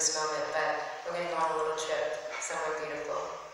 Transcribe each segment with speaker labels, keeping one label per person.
Speaker 1: this moment, but we're going to go on a little trip somewhere beautiful.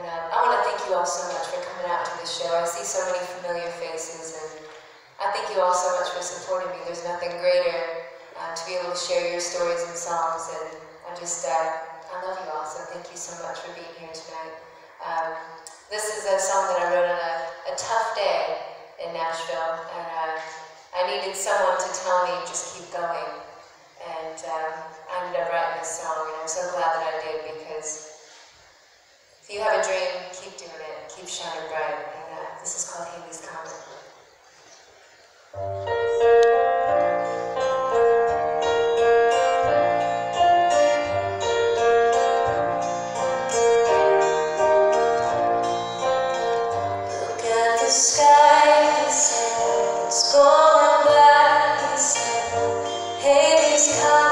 Speaker 1: And um, I want to thank you all so much for coming out to this show. I see so many familiar faces, and I thank you all so much for supporting me. There's nothing greater uh, to be able to share your stories and songs, and I just, uh, I love you all, so thank you so much for being here tonight. Um, this is a song that I wrote on a, a tough day in Nashville, and uh, I needed someone to tell me, just keep going. And um, I ended up writing this song, and I'm so glad that I did because if you have a dream, keep doing it. Keep shining bright. And uh, this is called Halley's Comet.
Speaker 2: sky, he said, it's going by, he said, Halley's coming.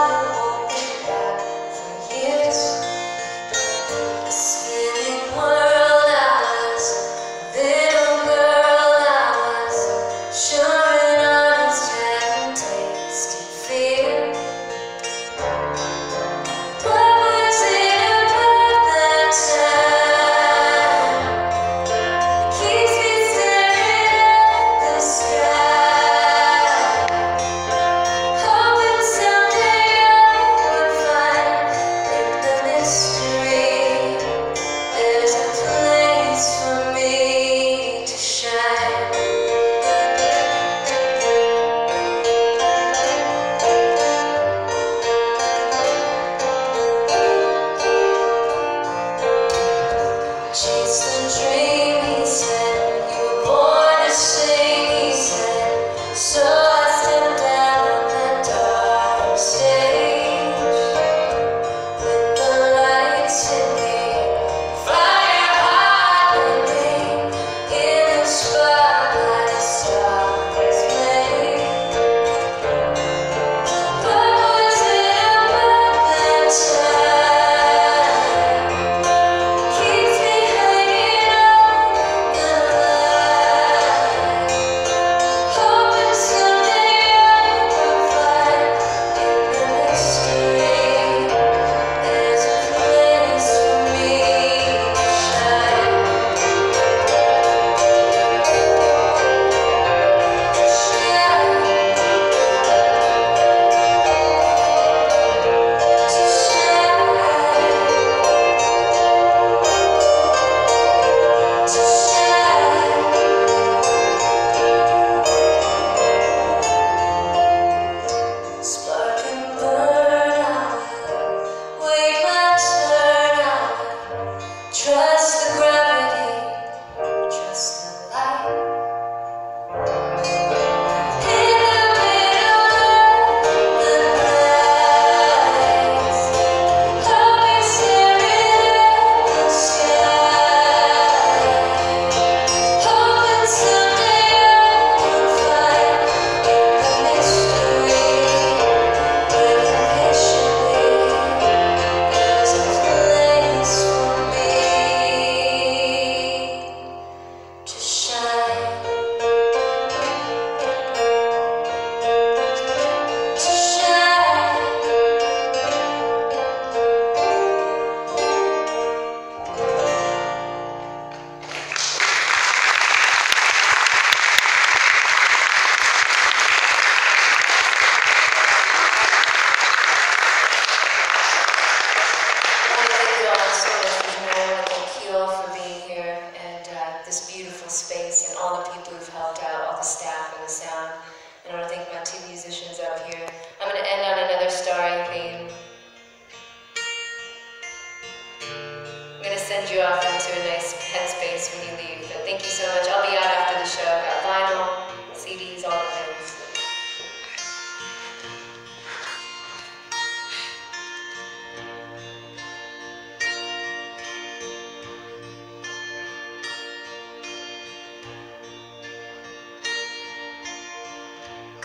Speaker 1: the staff and the sound. And I want to thank my two musicians out here. I'm going to end on another starry theme. I'm going to send you off into a nice headspace when you leave. But thank you so much. I'll be out after the show.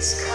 Speaker 2: It's